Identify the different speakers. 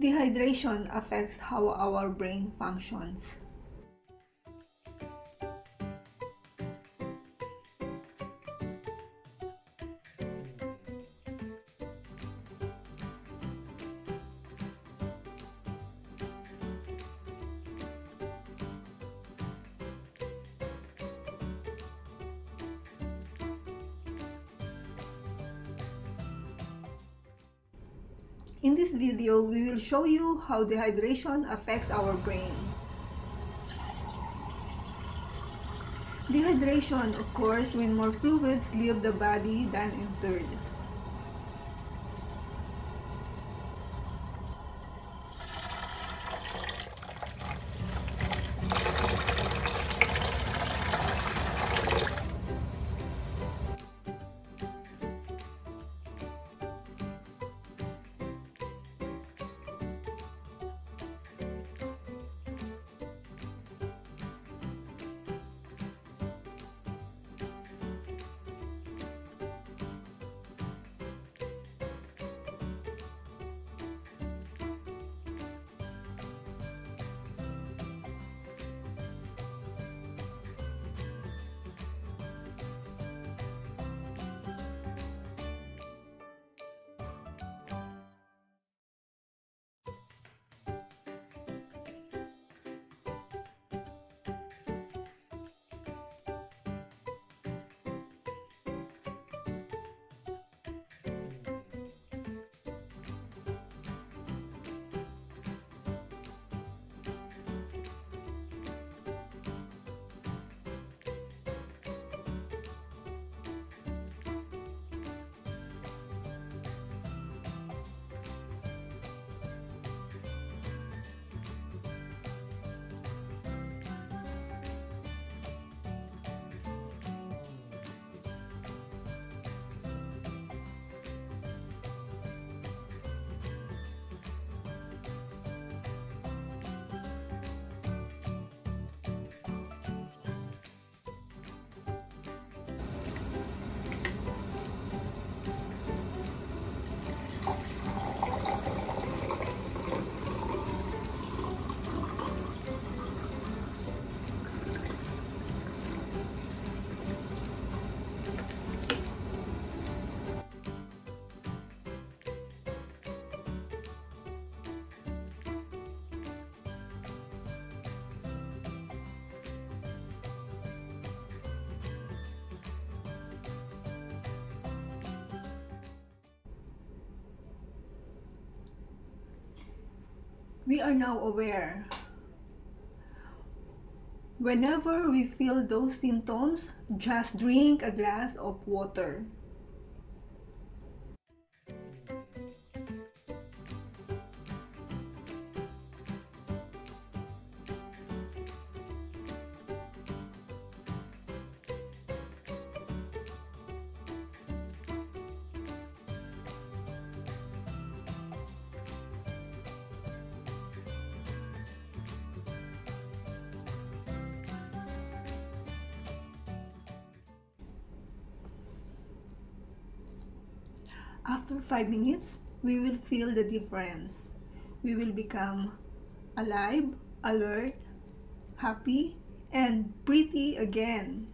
Speaker 1: Dehydration affects how our brain functions. In this video, we will show you how dehydration affects our brain. Dehydration occurs when more fluids leave the body than entered. We are now aware. Whenever we feel those symptoms, just drink a glass of water. After 5 minutes, we will feel the difference. We will become alive, alert, happy, and pretty again.